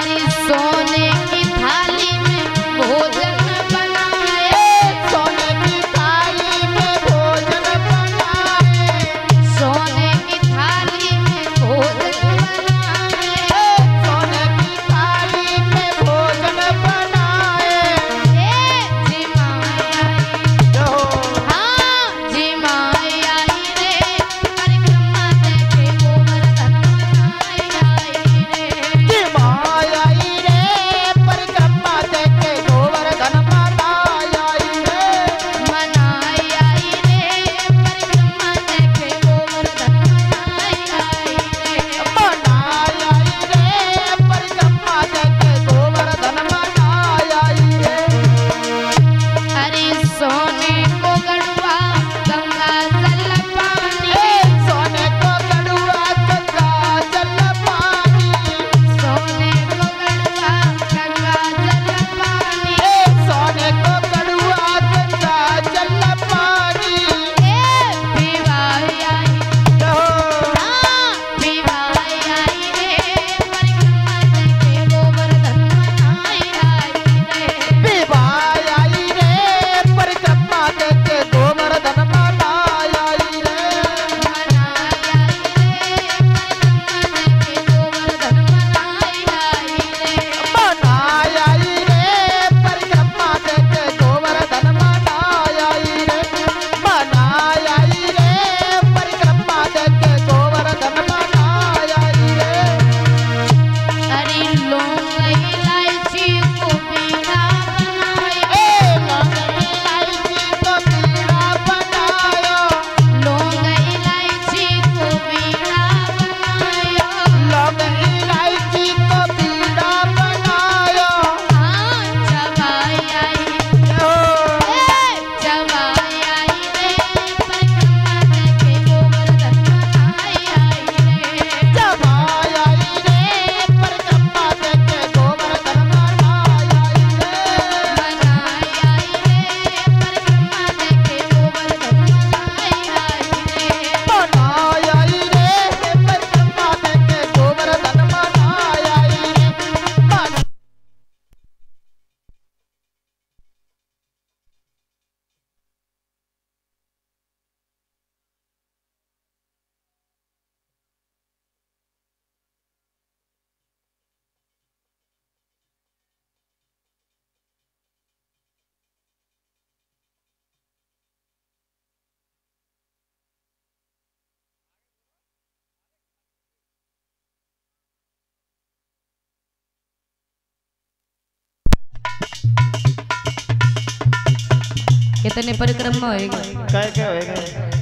सोने कितने परिक्रमा होएगा। काय क्या होएगा?